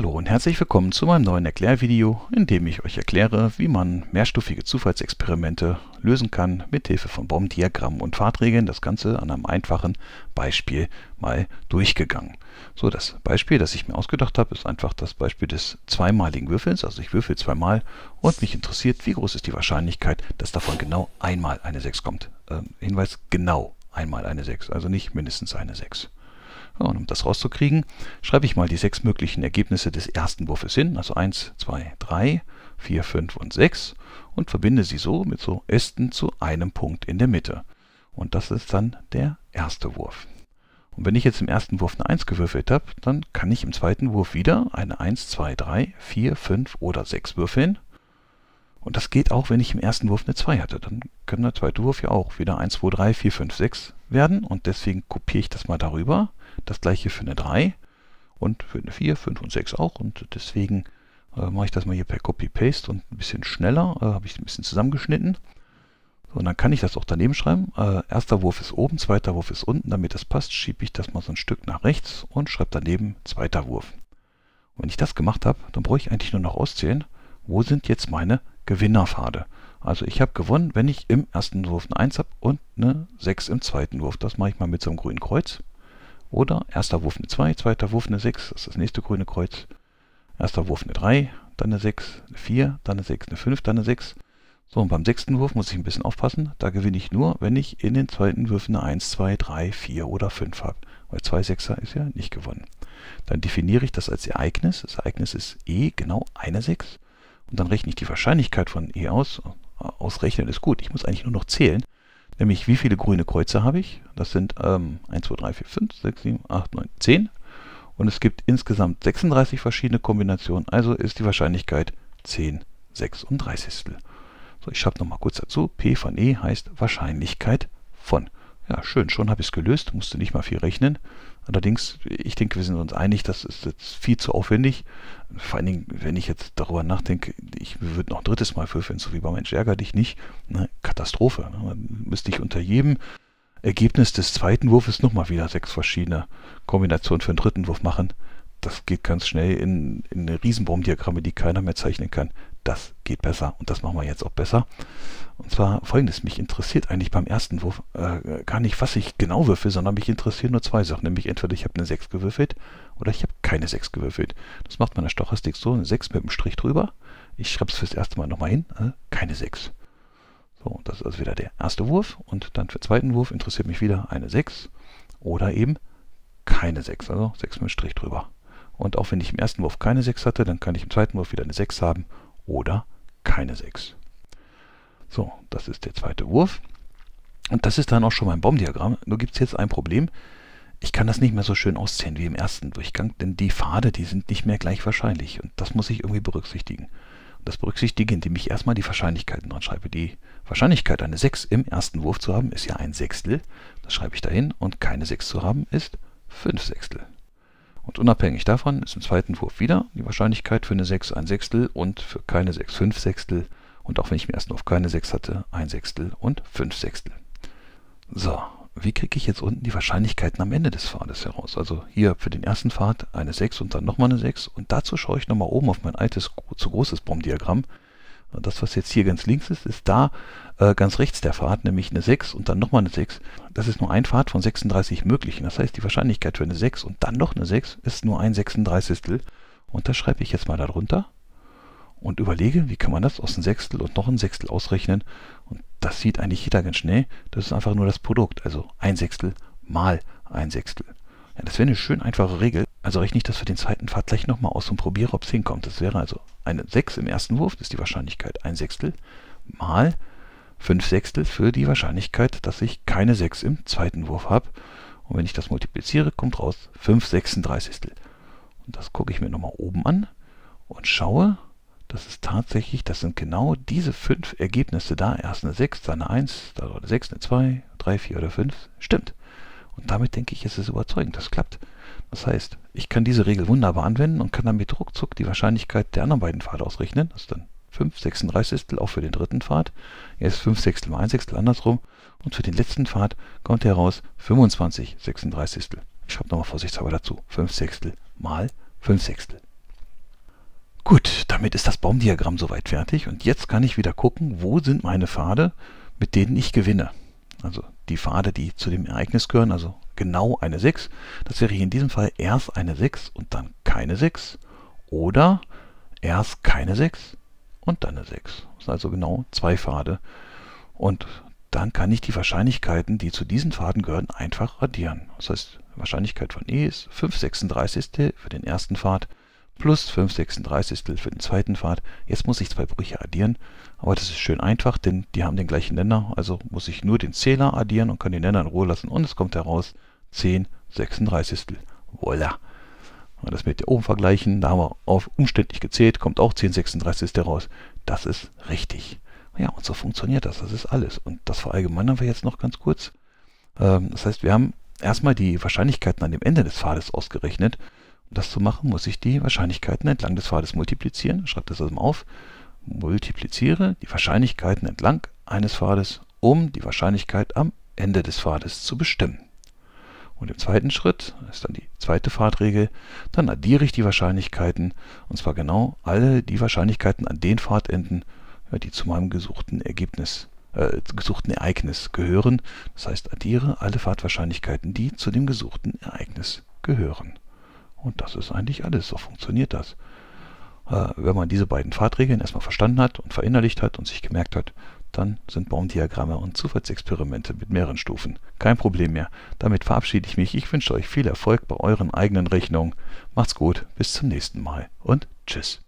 Hallo und herzlich willkommen zu meinem neuen Erklärvideo, in dem ich euch erkläre, wie man mehrstufige Zufallsexperimente lösen kann mit Hilfe von Baumdiagrammen und Fahrtregeln. Das Ganze an einem einfachen Beispiel mal durchgegangen. So, das Beispiel, das ich mir ausgedacht habe, ist einfach das Beispiel des zweimaligen Würfels. Also ich würfel zweimal und mich interessiert, wie groß ist die Wahrscheinlichkeit, dass davon genau einmal eine 6 kommt. Ähm, Hinweis, genau einmal eine 6, also nicht mindestens eine 6. Und um das rauszukriegen, schreibe ich mal die sechs möglichen Ergebnisse des ersten Wurfes hin, also 1, 2, 3, 4, 5 und 6 und verbinde sie so mit so Ästen zu einem Punkt in der Mitte. Und das ist dann der erste Wurf. Und wenn ich jetzt im ersten Wurf eine 1 gewürfelt habe, dann kann ich im zweiten Wurf wieder eine 1, 2, 3, 4, 5 oder 6 würfeln. Und das geht auch, wenn ich im ersten Wurf eine 2 hatte. Dann kann der zweite Wurf ja auch wieder 1, 2, 3, 4, 5, 6 werden. Und deswegen kopiere ich das mal darüber das gleiche für eine 3 und für eine 4, 5 und 6 auch. Und deswegen äh, mache ich das mal hier per Copy-Paste und ein bisschen schneller. Äh, Habe ich ein bisschen zusammengeschnitten. So, und dann kann ich das auch daneben schreiben. Äh, erster Wurf ist oben, zweiter Wurf ist unten. Damit das passt, schiebe ich das mal so ein Stück nach rechts und schreibe daneben zweiter Wurf. Und wenn ich das gemacht habe, dann brauche ich eigentlich nur noch auszählen, wo sind jetzt meine Gewinnerpfade. Also ich habe gewonnen, wenn ich im ersten Wurf eine 1 habe und eine 6 im zweiten Wurf. Das mache ich mal mit so einem grünen Kreuz. Oder erster Wurf eine 2, zweiter Wurf eine 6, das ist das nächste grüne Kreuz. Erster Wurf eine 3, dann eine 6, eine 4, dann eine 6, eine 5, dann eine 6. So, und beim sechsten Wurf muss ich ein bisschen aufpassen. Da gewinne ich nur, wenn ich in den zweiten Würfen eine 1, 2, 3, 4 oder 5 habe. Weil 2 Sechser ist ja nicht gewonnen. Dann definiere ich das als Ereignis. Das Ereignis ist E, genau eine 6. Und dann rechne ich die Wahrscheinlichkeit von E aus. Ausrechnen ist gut. Ich muss eigentlich nur noch zählen. Nämlich wie viele grüne Kreuze habe ich? Das sind ähm, 1, 2, 3, 4, 5, 6, 7, 8, 9, 10. Und es gibt insgesamt 36 verschiedene Kombinationen. Also ist die Wahrscheinlichkeit 10 36. So, ich schreibe nochmal kurz dazu. P von E heißt Wahrscheinlichkeit von. Ja, schön, schon habe ich es gelöst, musste nicht mal viel rechnen. Allerdings, ich denke, wir sind uns einig, das ist jetzt viel zu aufwendig. Vor allen Dingen, wenn ich jetzt darüber nachdenke, ich würde noch ein drittes Mal würfeln, so wie bei Mensch ärger dich nicht. Ne? Katastrophe. Ne? Müsste ich unter jedem Ergebnis des zweiten Wurfes nochmal wieder sechs verschiedene Kombinationen für den dritten Wurf machen. Das geht ganz schnell in, in Riesenbaumdiagramme, die keiner mehr zeichnen kann. Das geht besser und das machen wir jetzt auch besser. Und zwar folgendes, mich interessiert eigentlich beim ersten Wurf äh, gar nicht, was ich genau würfel, sondern mich interessieren nur zwei Sachen. Nämlich entweder ich habe eine 6 gewürfelt oder ich habe keine 6 gewürfelt. Das macht man in der Stochastik so, eine 6 mit einem Strich drüber. Ich schreibe es fürs erste Mal nochmal hin, äh, keine 6. So, das ist also wieder der erste Wurf und dann für den zweiten Wurf interessiert mich wieder eine 6 oder eben keine 6, also 6 mit einem Strich drüber. Und auch wenn ich im ersten Wurf keine 6 hatte, dann kann ich im zweiten Wurf wieder eine 6 haben oder keine 6. So, das ist der zweite Wurf. Und das ist dann auch schon mein Baumdiagramm. Nur gibt es jetzt ein Problem. Ich kann das nicht mehr so schön auszählen wie im ersten Durchgang, denn die Pfade, die sind nicht mehr gleich wahrscheinlich. Und das muss ich irgendwie berücksichtigen. Und das berücksichtige, indem ich erstmal die Wahrscheinlichkeiten dran schreibe. Die Wahrscheinlichkeit, eine 6 im ersten Wurf zu haben, ist ja ein Sechstel. Das schreibe ich dahin. Und keine 6 zu haben, ist 5 Sechstel. Und unabhängig davon ist im zweiten Wurf wieder die Wahrscheinlichkeit für eine 6 ein Sechstel und für keine 6 5 Sechstel. Und auch wenn ich im ersten Wurf keine 6 hatte, ein Sechstel und 5 Sechstel. So, wie kriege ich jetzt unten die Wahrscheinlichkeiten am Ende des Pfades heraus? Also hier für den ersten Pfad eine 6 und dann nochmal eine 6. Und dazu schaue ich nochmal oben auf mein altes, zu großes Baumdiagramm. Das, was jetzt hier ganz links ist, ist da äh, ganz rechts der Pfad, nämlich eine 6 und dann nochmal eine 6. Das ist nur ein Pfad von 36 möglichen. Das heißt, die Wahrscheinlichkeit für eine 6 und dann noch eine 6 ist nur ein 36. Und das schreibe ich jetzt mal darunter und überlege, wie kann man das aus einem Sechstel und noch ein Sechstel ausrechnen. Und das sieht eigentlich jeder ganz schnell. Das ist einfach nur das Produkt. Also ein Sechstel mal ein Sechstel. Ja, das wäre eine schön einfache Regel. Also rechne ich das für den zweiten Pfad gleich nochmal aus und probiere, ob es hinkommt. Das wäre also eine 6 im ersten Wurf, das ist die Wahrscheinlichkeit ein Sechstel, mal 5 Sechstel für die Wahrscheinlichkeit, dass ich keine 6 im zweiten Wurf habe. Und wenn ich das multipliziere, kommt raus 5 36. Und das gucke ich mir nochmal oben an und schaue, das ist tatsächlich, das sind genau diese fünf Ergebnisse da. Erst eine 6, dann eine 1, dann eine 6, eine 2, 3, 4 oder 5. Stimmt. Und damit denke ich, ist es überzeugend. Das klappt. Das heißt, ich kann diese Regel wunderbar anwenden und kann damit ruckzuck die Wahrscheinlichkeit der anderen beiden Pfade ausrechnen. Das ist dann 5 36 auch für den dritten Pfad. Jetzt 5 Sechstel mal 1 Sechstel andersrum. Und für den letzten Pfad kommt heraus 25 36. Ich schreibe nochmal vorsichtshalber dazu. 5 Sechstel mal 5 Sechstel. Gut, damit ist das Baumdiagramm soweit fertig und jetzt kann ich wieder gucken, wo sind meine Pfade, mit denen ich gewinne. Also die Pfade, die zu dem Ereignis gehören, also genau eine 6. Das wäre hier in diesem Fall erst eine 6 und dann keine 6. Oder erst keine 6 und dann eine 6. Das sind also genau zwei Pfade. Und dann kann ich die Wahrscheinlichkeiten, die zu diesen Pfaden gehören, einfach addieren. Das heißt, Wahrscheinlichkeit von E ist 5 36 für den ersten Pfad plus 5 36 für den zweiten Pfad. Jetzt muss ich zwei Brüche addieren, aber das ist schön einfach, denn die haben den gleichen Nenner, also muss ich nur den Zähler addieren und kann den Nenner in Ruhe lassen und es kommt heraus 10 36. Voila! Und das mit oben vergleichen, da haben wir auf umständlich gezählt, kommt auch 10 36 raus. Das ist richtig. Ja, und so funktioniert das. Das ist alles. Und das verallgemeinern wir jetzt noch ganz kurz. Ähm, das heißt, wir haben erstmal die Wahrscheinlichkeiten an dem Ende des Pfades ausgerechnet. Um das zu machen, muss ich die Wahrscheinlichkeiten entlang des Pfades multiplizieren. Schreibt das also mal auf. Multipliziere die Wahrscheinlichkeiten entlang eines Pfades, um die Wahrscheinlichkeit am Ende des Pfades zu bestimmen. Und im zweiten Schritt ist dann die zweite Pfadregel. Dann addiere ich die Wahrscheinlichkeiten, und zwar genau alle die Wahrscheinlichkeiten an den Pfadenden, die zu meinem gesuchten Ergebnis, äh, gesuchten Ereignis gehören. Das heißt, addiere alle Fahrtwahrscheinlichkeiten, die zu dem gesuchten Ereignis gehören. Und das ist eigentlich alles. So funktioniert das. Äh, wenn man diese beiden Fahrtregeln erstmal verstanden hat und verinnerlicht hat und sich gemerkt hat, dann sind Baumdiagramme und Zufallsexperimente mit mehreren Stufen kein Problem mehr. Damit verabschiede ich mich. Ich wünsche euch viel Erfolg bei euren eigenen Rechnungen. Macht's gut, bis zum nächsten Mal und tschüss.